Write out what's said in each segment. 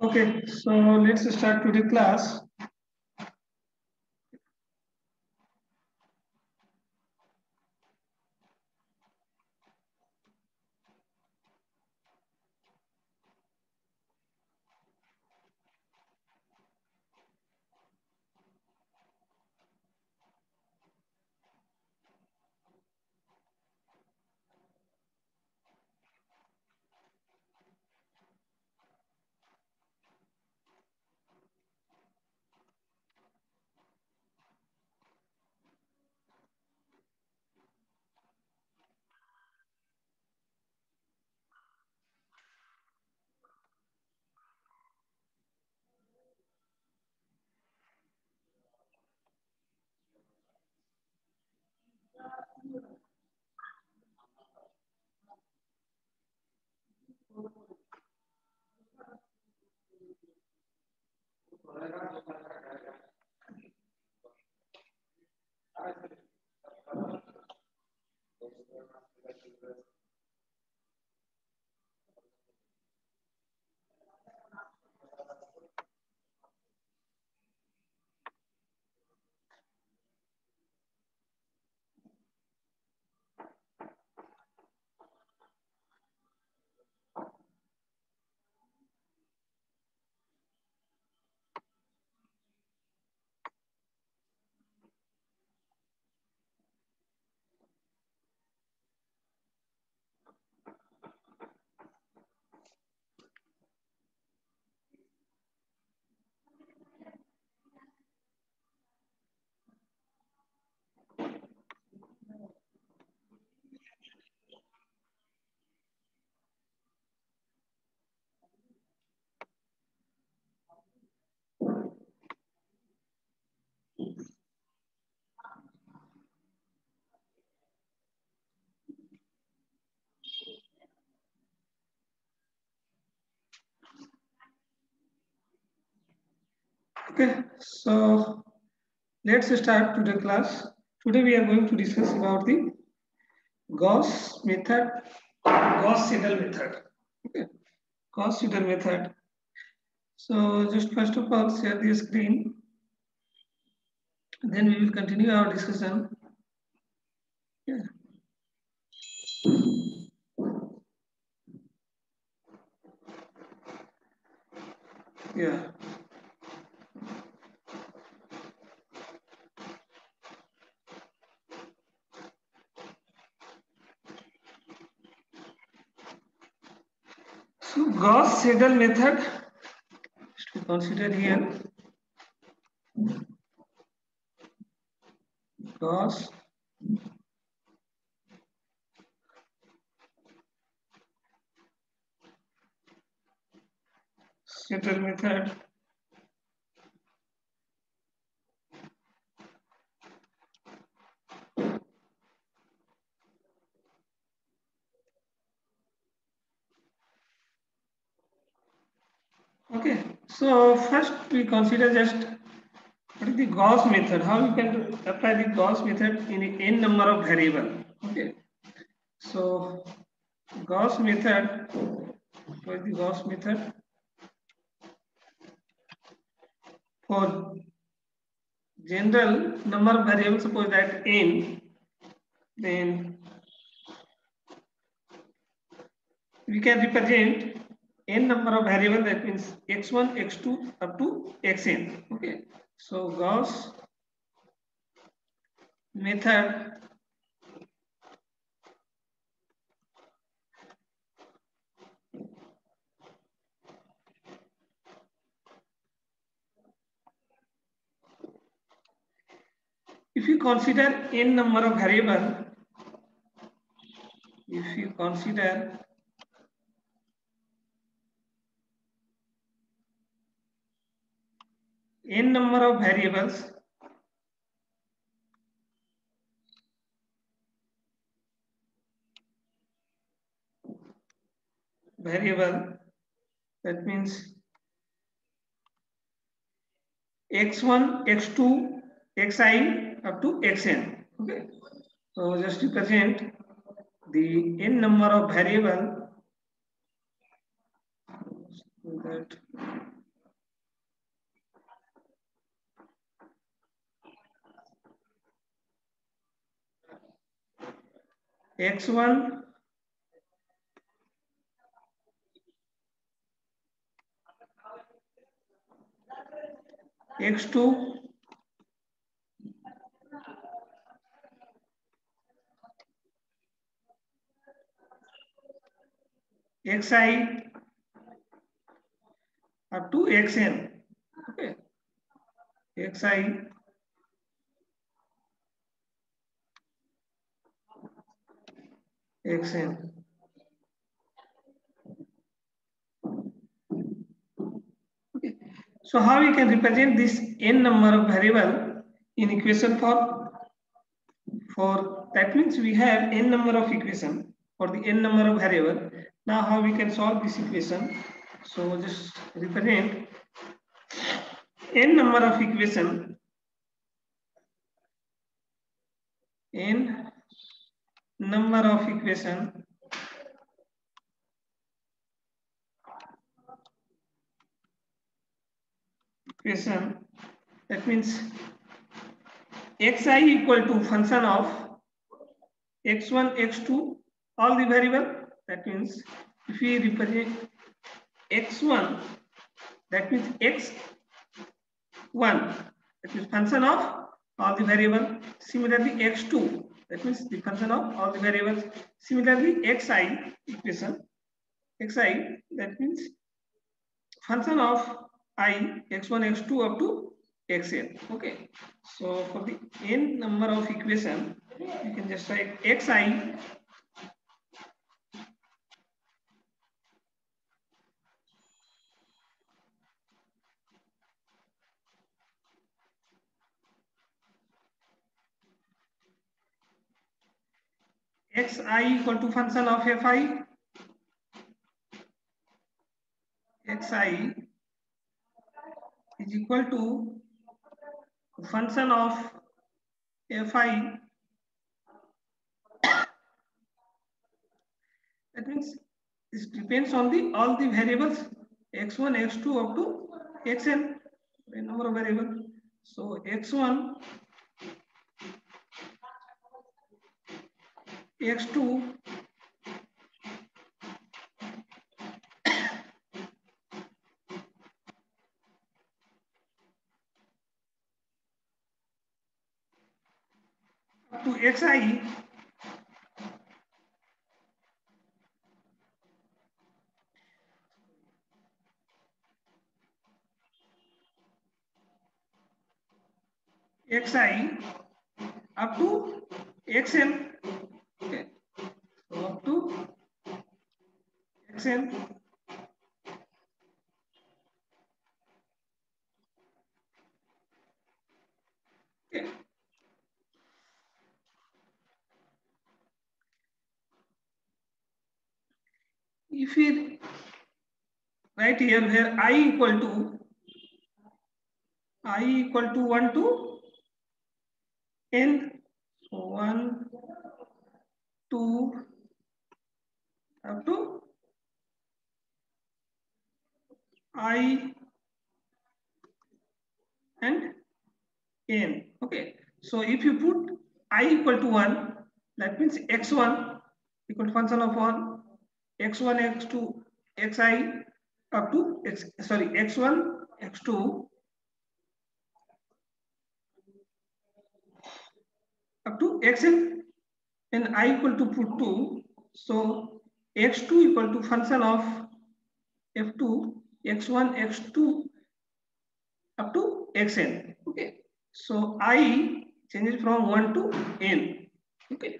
Okay, so let's start today class. Okay, so let's start today class. Today we are going to discuss about the Gauss method, Gauss Seidel method. Okay, Gauss Seidel method. So just first of all share the screen. Then we will continue our discussion. Yeah. Yeah. Gauss Seidel method to consider here. Gauss Seidel method. Okay, so first we consider just what is the Gauss method, how you can apply the Gauss method in n number of variable. Okay, so Gauss method, what is the Gauss method? For general number of variables, suppose that n, then we can represent n number of variable that means x1 x2 up to xn. Okay. So gauss method if you consider n number of variable if you consider n number of variables. Variable that means x1 x2 xi up to xn okay? So just represent the n number of variable so that x1 x2 xi up to xn okay. Xi xn okay so how we can represent this n number of variable in equation form for that means we have n number of equation for the n number of variable now how we can solve this equation so just represent n number of equation n number of equation equation that means xi equal to function of x1 x2 all the variable that means if we represent x1 that means x1 that is function of all the variable similarly x2 that means the function of all the variables. Similarly xi equation xi that means function of i x1 x2 up to xn. Okay. So for the n number of equation you can just write xi xi equal to function of fi xi is equal to function of fi that means this depends on the all the variables x1 x2 up to xn number of variables. So x1 x2 up to xi xi up to xn okay so up to xn okay if we write here where i equal to i equal to 1 to n so 1 2 up to i and n. Okay. So if you put i equal to 1 that means x1 equal to function of 1 x1 x2 xi up to x sorry x1 x2 up to xn and i equal to put 2 so x2 equal to function of f2 x1 x2 up to xn. Okay. So i changes from 1 to n. Okay.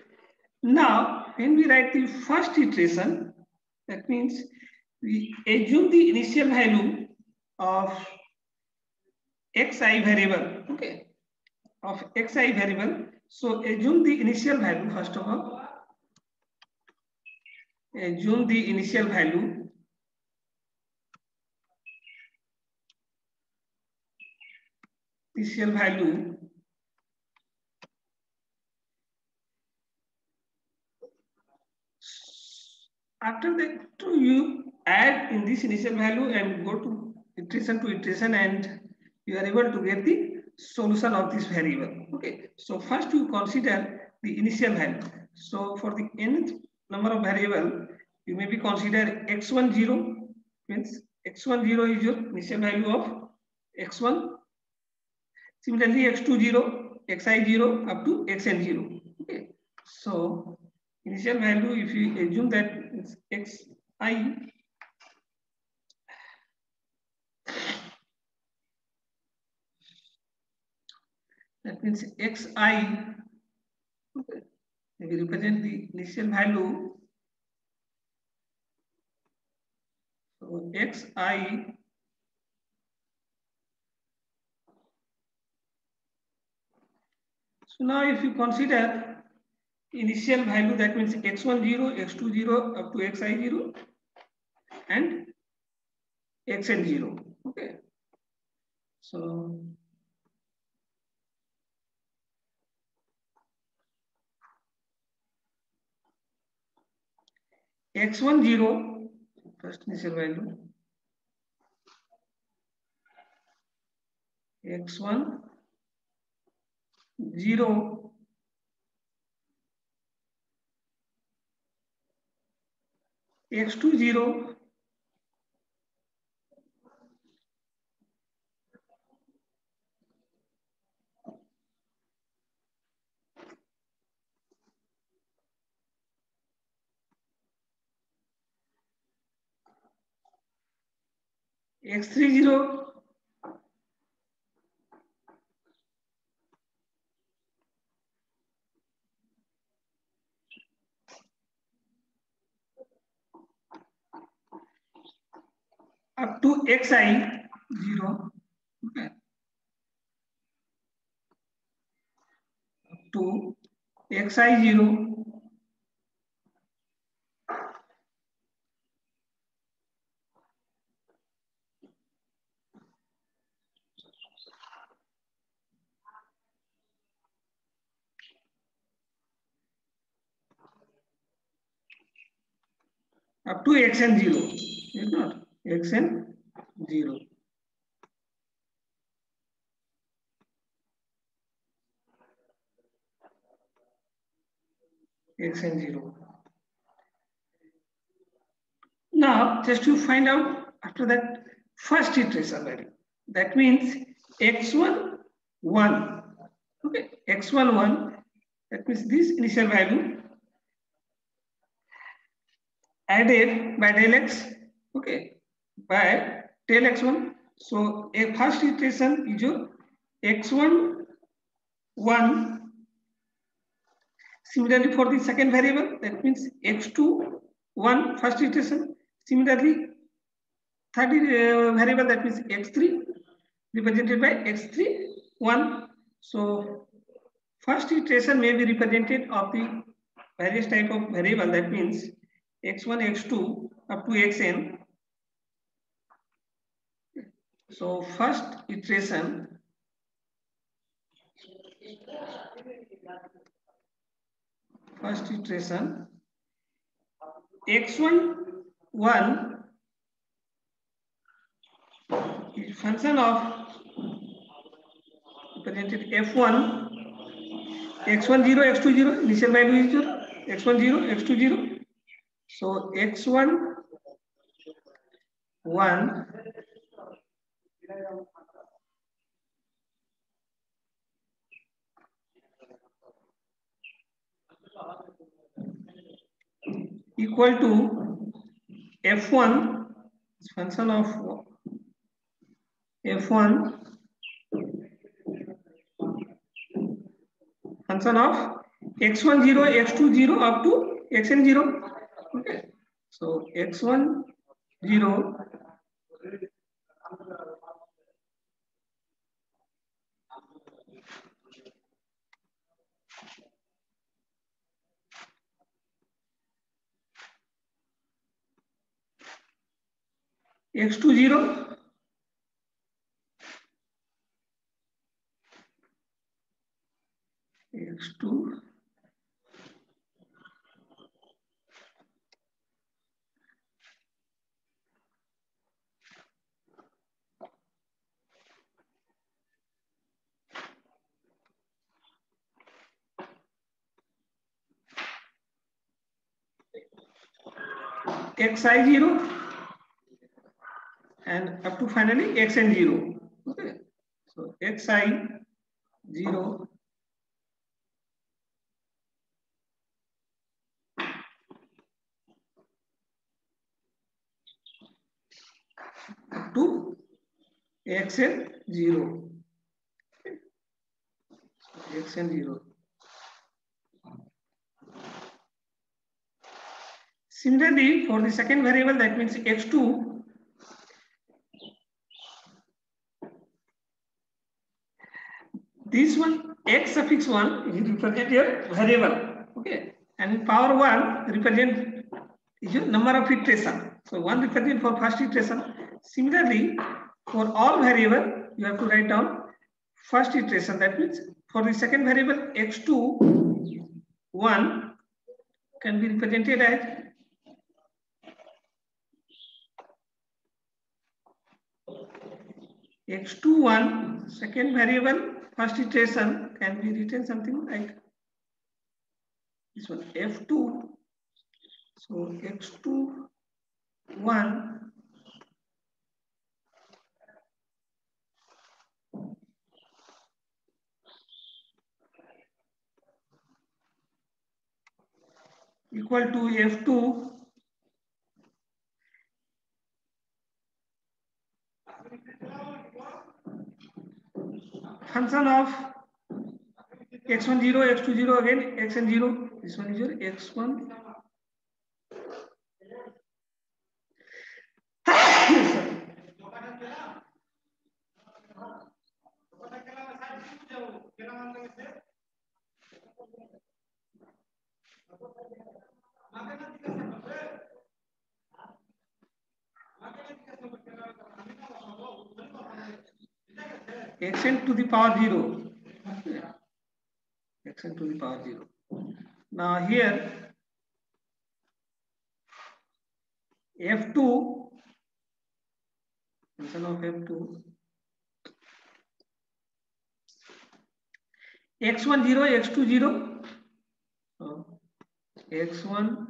Now when we write the first iteration that means we assume the initial value of xi variable. Okay. Of xi variable so assume the initial value first of all. Assume the initial value. Initial value. After that, you add in this initial value and go to iteration to iteration and you are able to get the solution of this variable. Okay, so first you consider the initial value. So for the nth number of variable, you may be consider x1 0 means x1 0 is your initial value of x1. Similarly, x2 0, xi 0 up to xn 0. Okay. So initial value, if you assume that it's xi that means xi okay, we represent the initial value so xi so now if you consider initial value that means x1 0 x2 0 up to xi 0 and xn 0 okay? So x1 0 first initial value. X1 0 x2 0 x30 up to xi 0 okay up to xi 0 up to xn 0 is not? Xn 0 xn 0 now just to find out after that first iteration value that means x1 1 okay x1 1 that means this initial value added by del x. Okay. By del x1 so a first iteration is your x1 1 similarly for the second variable that means x2 1 first iteration. Similarly third uh, variable that means x3 represented by x3 1 so first iteration may be represented of the various type of variable that means x1, x2 up to xn. So first iteration. First iteration. X1 1 is function of represented f1 x1 0 x2 0 initial value is 0 x1 0 x2 0 so x1 1 equal to f1 is function of f1 function of x1 0 x2 0 up to xn 0 okay. So x1 0 x2 0 x2 xi 0 and up to finally xn 0. Okay. So xi 0 up to xn 0. Okay. So xn 0. Similarly, for the second variable, that means x2, this one, x suffix 1 is represent your variable, okay? And power 1 represent your number of iteration. So 1 represent for first iteration. Similarly, for all variable, you have to write down first iteration. That means for the second variable, x2, 1 can be represented as x21 second variable first iteration can be written something like this one f2 so x2 1 equal to f2 function of x1 0 x2 0 again xn 0 this one is your x1 X N two the power zero x n to the power zero now here f2 function of f2 x1 0 x2 0 x1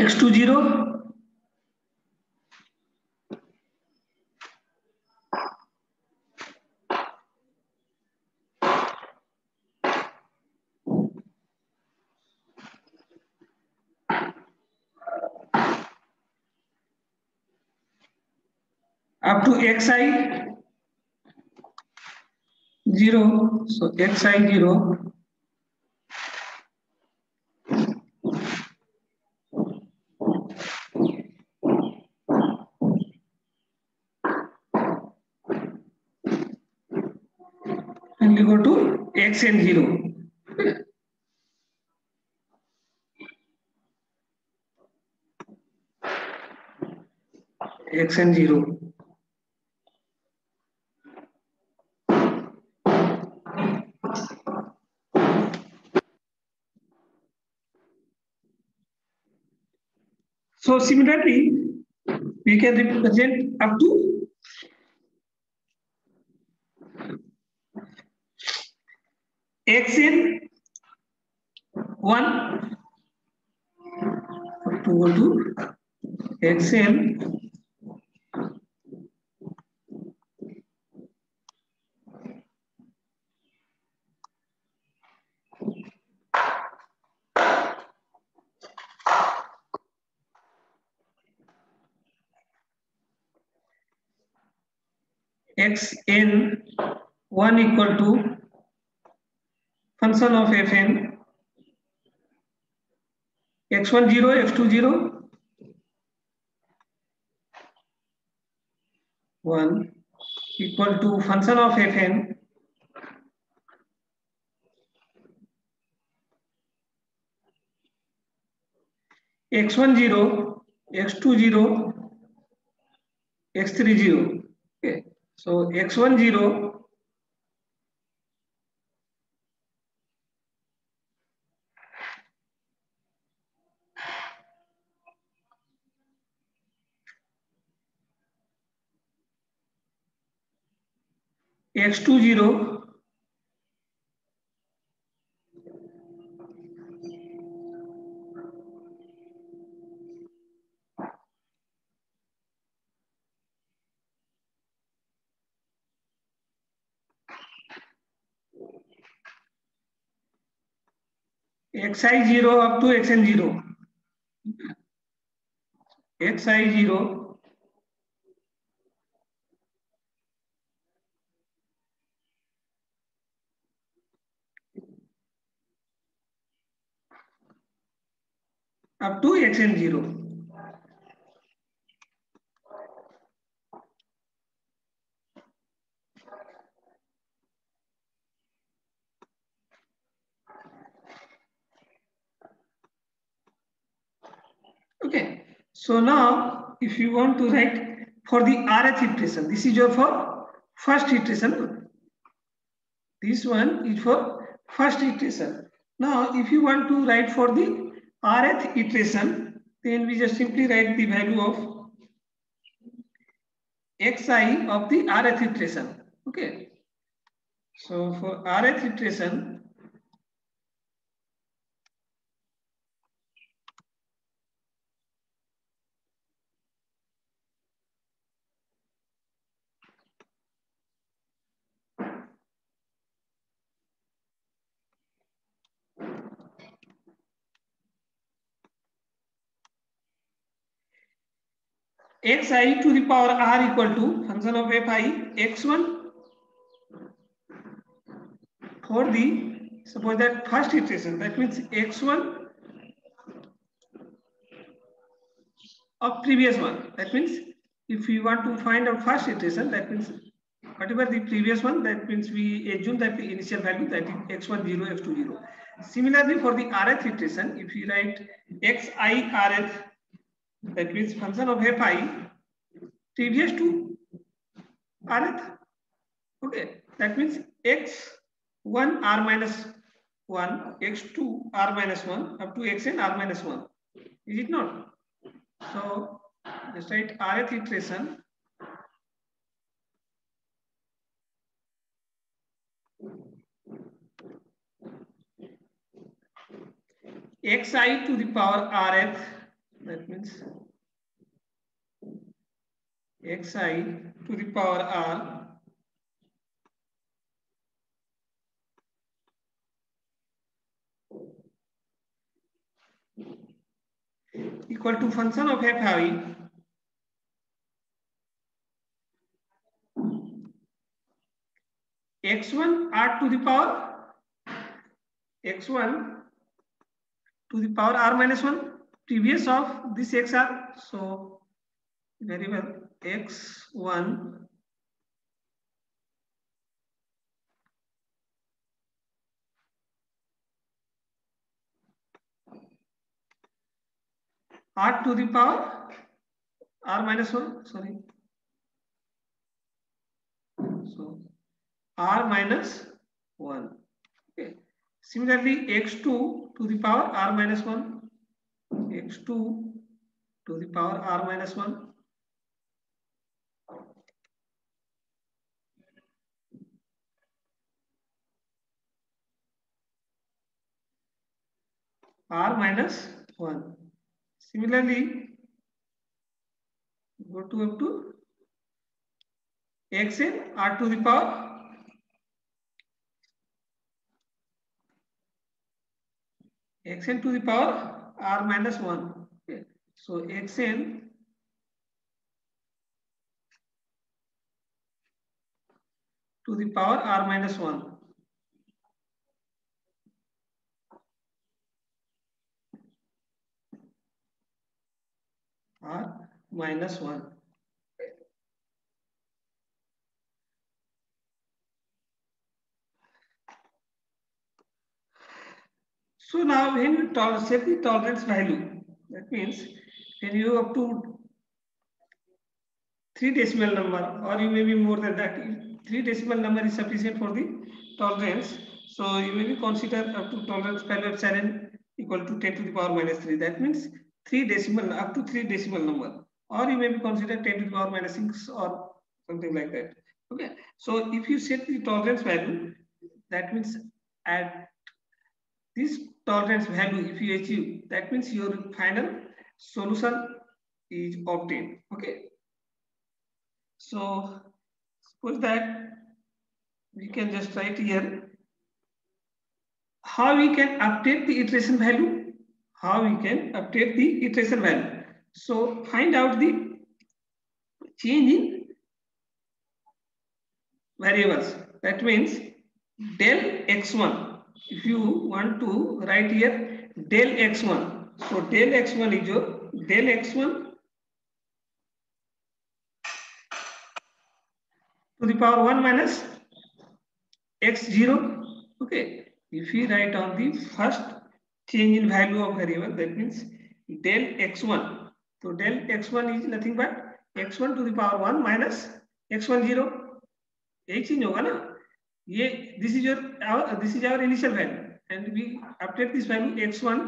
X two zero up to xi 0 so xi 0 xn 0 xn 0 So similarly, we can represent up to xn 1 equal to xn xn 1 equal to function of fn. X1 0 x2 0 1 equal to function of fn. X1 0 x2 0 x3 0 okay So x1 0 x2 0 xi 0 up to xn 0 xi 0 up to xn 0 Okay. So now, if you want to write for the rth iteration, this is your for first iteration. This one is for first iteration. Now, if you want to write for the rth iteration, then we just simply write the value of xi of the rth iteration. Okay. So for rth iteration, xi to the power r equal to function of fi x1 for the suppose that first iteration that means x1 of previous one. That means if we want to find out first iteration that means whatever the previous one that means we assume that the initial value that is x1 0 x2 0 similarly for the rth iteration if we write xi rth that means function of fi previous to rth okay that means x1 r minus 1 x2 r minus 1 up to xn r minus 1 is it not so just write rth iteration xi to the power rth that means xi to the power r equal to function of fi x1 r to the power x1 to the power r minus 1 previous of this xr so very well x1 r to the power r minus 1 sorry so r minus 1 okay similarly x2 to the power r minus 1 x2 to the power r minus 1 r minus 1 similarly go to up to xn r to the power xn to the power r minus 1 okay. so xn to the power r minus 1 r minus 1 So now when you set the tolerance value, that means when you up to three decimal number or you may be more than that. Three decimal number is sufficient for the tolerance. So you may be consider up to tolerance value of equal to 10 to the power minus 3. That means three decimal up to three decimal number or you may be consider 10 to the power minus 6 or something like that. Okay. So if you set the tolerance value, that means at this tolerance value, if you achieve, that means your final solution is obtained. Okay. So suppose that we can just write here how we can update the iteration value. How we can update the iteration value. So find out the change in variables. That means del x1. If you want to write here del x1. So del x1 is your del x1 to the power 1 minus x0 okay if we write on the first change in value of variable that means del x1 so del x1 is nothing but x1 to the power 1 minus x1 0 यही change होगा ना ये this is your this is our initial value and we update this value x1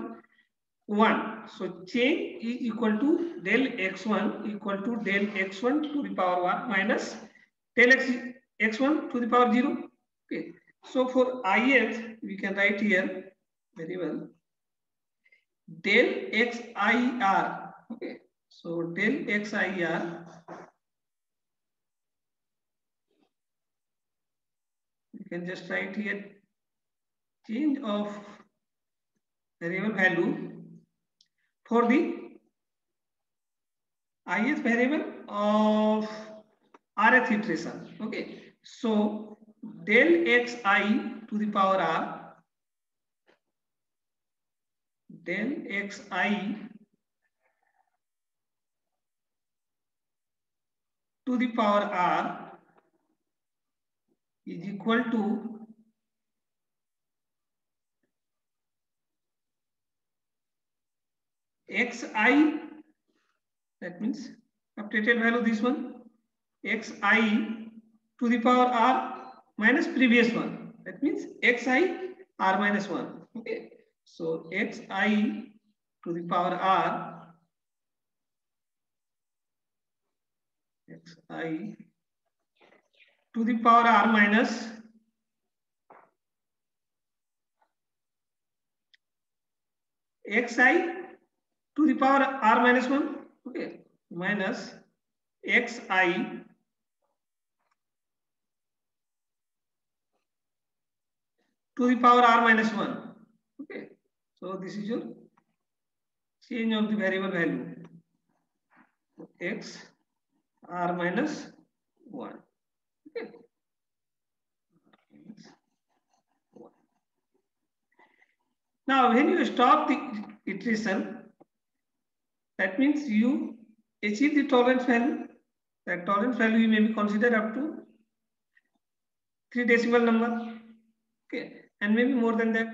1 so change is equal to del x1 equal to del x1 to the power 1 minus del x x1 to the power 0 okay so for ith we can write here very well del xir okay so del xir you can just write here change of variable value for the ith variable of rth iteration. Okay so del xi to the power r del xi to the power r is equal to xi that means updated value this one xi to the power r minus previous one. That means xi r minus 1 okay. So xi to the power r xi to the power r minus xi to the power r minus 1 okay minus xi to the power r minus 1 okay so this is your change of the variable value x r minus 1 okay now when you stop the iteration that means you achieve the tolerance value. That tolerance value may be considered up to three decimal number okay and maybe more than that.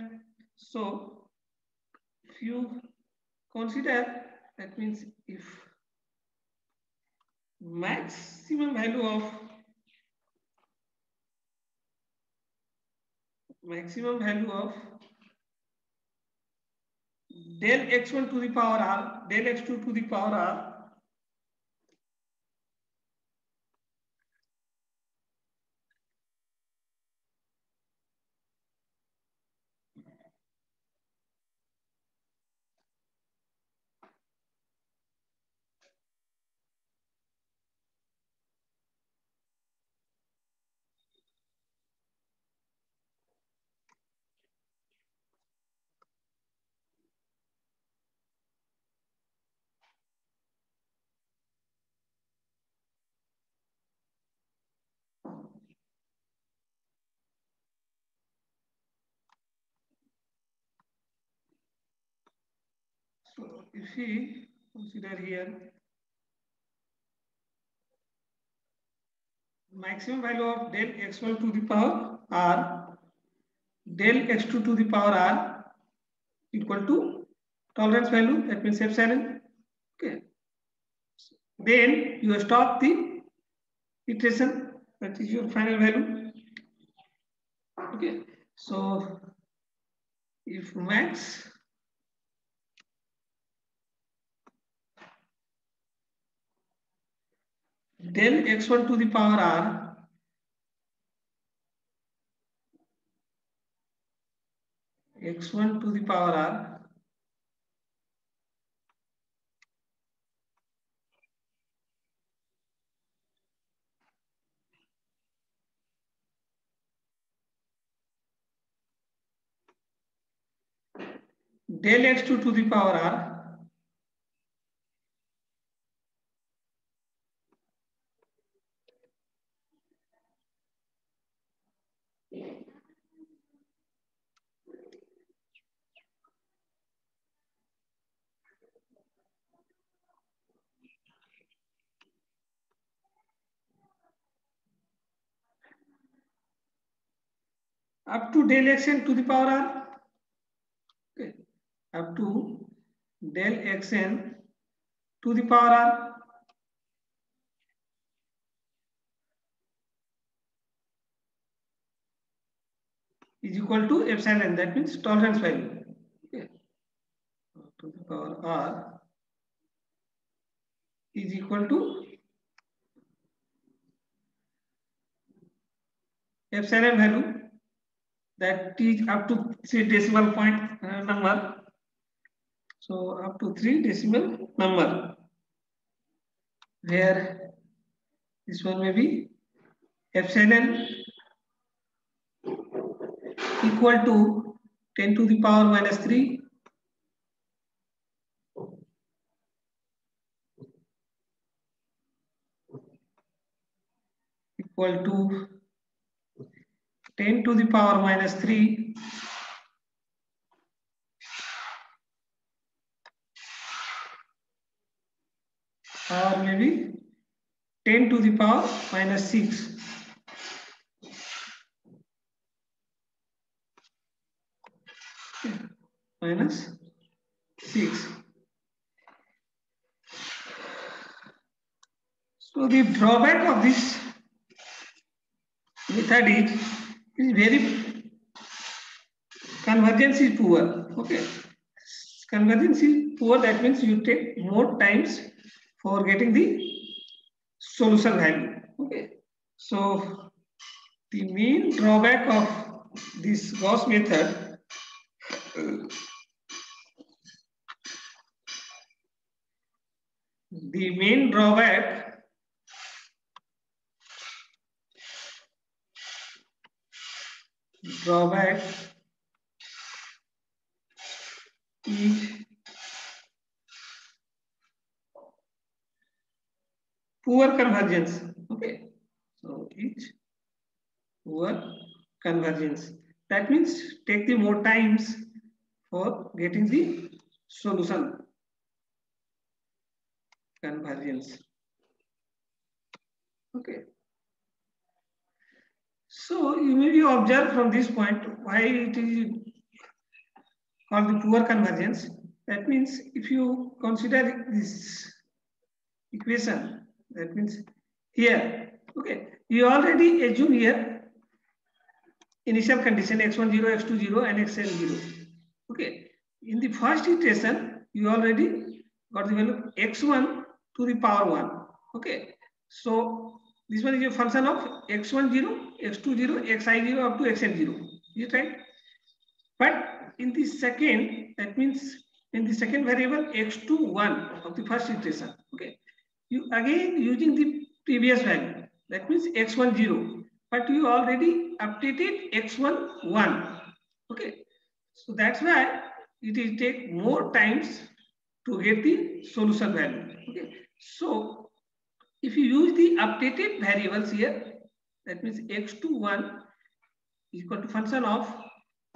So if you consider that means if maximum value of maximum value of del x1 to the power r del x2 to the power r If we consider here maximum value of del x1 to the power r del x2 to the power r equal to tolerance value that means epsilon okay. Then you stop the iteration that is your final value okay. So if max del x1 to the power r x1 to the power r del x2 to the power r up to del xn to the power r okay up to del xn to the power r is equal to epsilon n that means tolerance value okay to the power r is equal to epsilon value that is up to say decimal point uh, number so up to three decimal number where this one may be epsilon equal to 10 to the power minus 3 equal to 10 to the power minus 3 or maybe 10 to the power minus 6 minus 6 so the drawback of this method is is very convergence is poor okay convergence is poor that means you take more times for getting the solution value okay so the main drawback of this Gauss method the main drawback drawback is poor convergence okay so each poor convergence that means take the more times for getting the solution convergence okay so you may be observed from this point why it is called the poor convergence. That means if you consider this equation, that means here, okay, you already assume here initial condition x10, x20 and xn0. Okay, in the first iteration, you already got the value x1 to the power 1. Okay, so this one is a function of x10, x20, xi0 up to xn0. Is it right? But in the second, that means in the second variable x21 of the first iteration, okay, you again using the previous value, that means x10, but you already updated x11, okay. So that's why it will take more times to get the solution value, okay. So if you use the updated variables here, that means x21 is equal to function of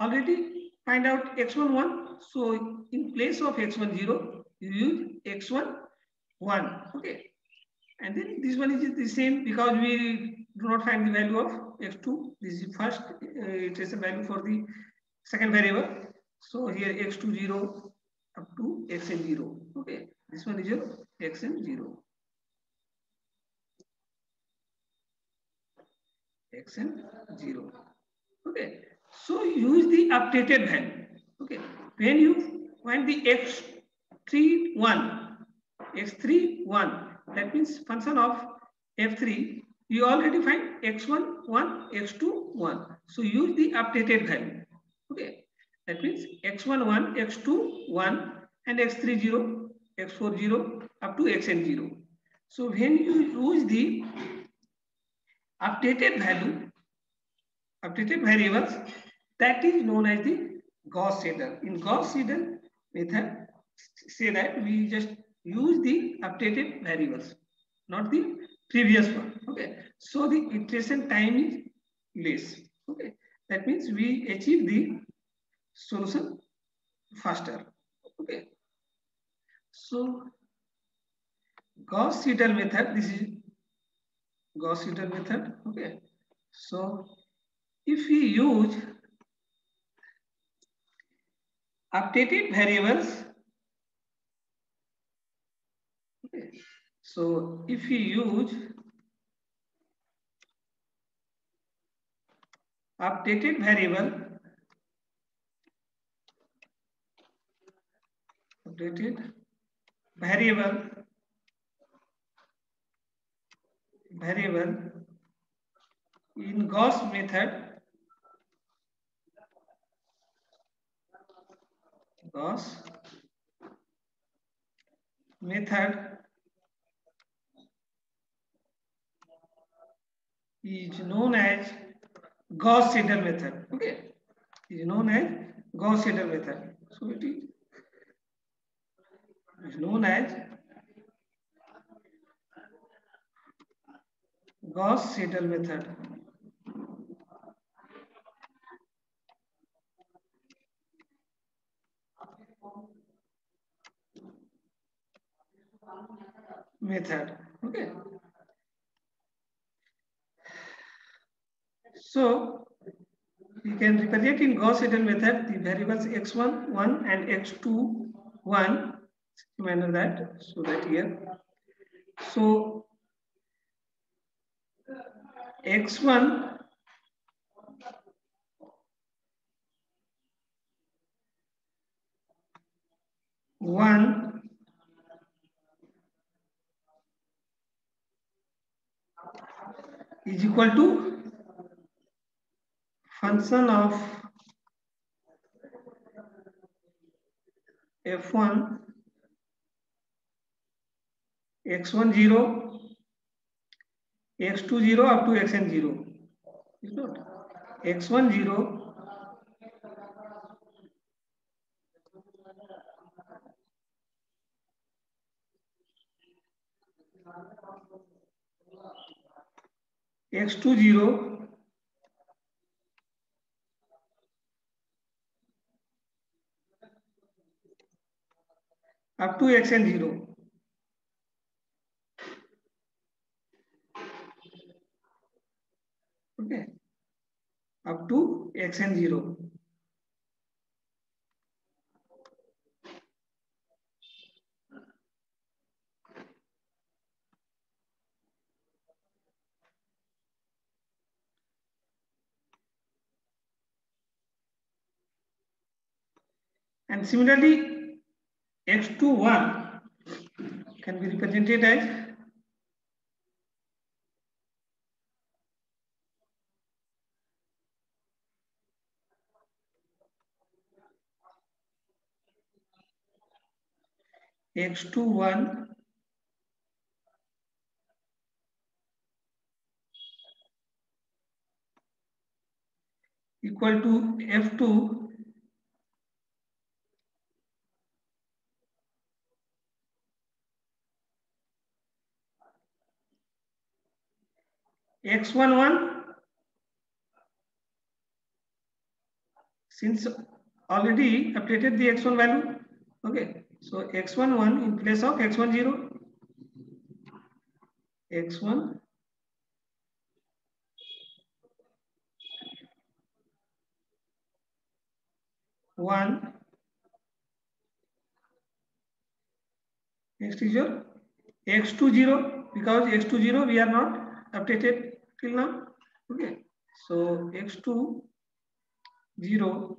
already find out x11. So in place of x10, you use x11. Okay. And then this one is the same because we do not find the value of x2. This is first uh, iteration value for the second variable. So here x20 up to xn0. Okay. This one is your xn0. Xn 0. Okay. So use the updated value. Okay. When you find the x3 1, x3 1, that means function of f3, you already find x1 1, x2 1. So use the updated value. Okay. That means x1 1, x2 1, and x3 0, x4 0, up to xn 0. So when you use the updated value, updated variables, that is known as the Gauss Seidel. In Gauss Seidel method, say that we just use the updated variables, not the previous one. Okay. So the iteration time is less. Okay. That means we achieve the solution faster. Okay. So Gauss Seidel method, this is Gauss Seidel method. Okay. So if we use updated variables, okay. so if we use updated variable, updated variable variable in Gauss method Gauss method is known as Gauss Seidel method okay is known as Gauss Seidel method so it is known as Gauss Seidel method. Method. Okay. So we can represent in Gauss Seidel method the variables x1 1 and x2 1 manner that so that here so x1 1 is equal to function of f1 x1 0 x2 0 up to xn 0 is not x1 0 x2 0 up to xn 0 okay. Up to xn 0 and similarly x2 1 can be represented as x2 1 equal to f2 x11 since already updated the x1 value. Okay so x1 1 in place of x1 0 x1 1 next is your x2 0 because x2 0 we are not updated till now. Okay. So x2 0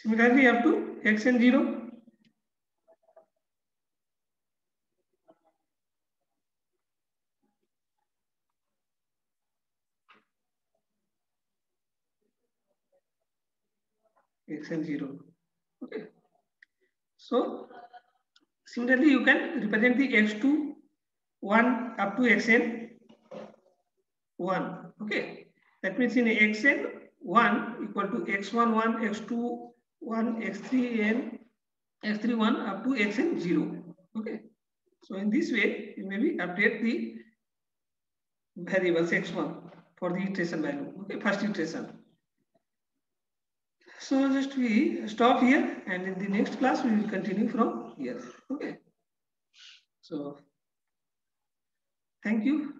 Similarly, up to x and 0 x and 0 okay. So similarly you can represent the x2 1 up to xn 1 okay. That means in xn 1 equal to x1 1 x2 1 x3 n x3 1 up to xn 0 okay so in this way you maybe update the variables x1 for the iteration value okay first iteration so just we stop here and in the next class we will continue from here. Okay. So thank you.